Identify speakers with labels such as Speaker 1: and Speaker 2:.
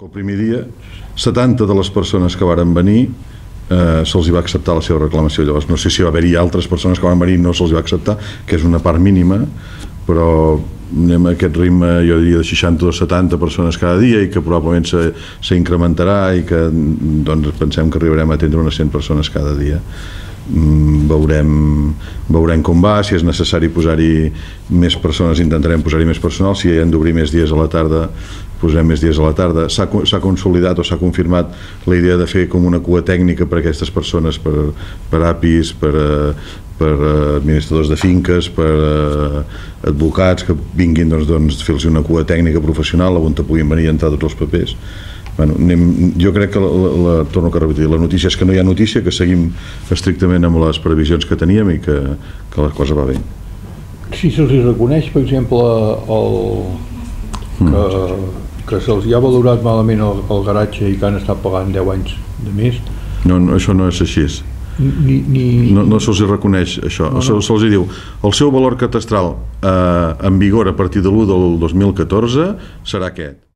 Speaker 1: El primer dia, 70 de les persones que varen venir eh, se'ls va acceptar la seva reclamació. Llavors, no sé si va haver-hi altres persones que van venir i no se'ls va acceptar, que és una part mínima, però anem a aquest ritme, jo diria, de 60 o 70 persones cada dia i que probablement s'incrementarà i que doncs, pensem que arribarem a atendre unes 100 persones cada dia. Mm, veurem, veurem com va, si és necessari posar-hi més persones, intentarem posar-hi més personal, si hi han d'obrir més dies a la tarda, posarem més dies a la tarda. S'ha co- s'ha consolidat o s'ha confirmat la idea de fer com una cua tècnica per a aquestes persones, per, per APIs, per, eh, per eh, administradors de finques, per eh, advocats que vinguin doncs, doncs, fer-los una cua tècnica professional on te puguin venir a entrar tots els papers. Bueno, anem, jo crec que la, la, la, torno a repetir, la notícia és que no hi ha notícia, que seguim estrictament amb les previsions que teníem i que, que la cosa va bé.
Speaker 2: Si se'ls reconeix, per exemple, el, que, que se'ls ha valorat malament el, el garatge i que han estat pagant 10 anys de més,
Speaker 1: No, no, això no és així.
Speaker 2: ni, ni,
Speaker 1: No, no se'ls reconeix això. No, no. Se'ls hi diu el seu valor catastral eh, en vigor a partir de l'1 del 2014 serà aquest.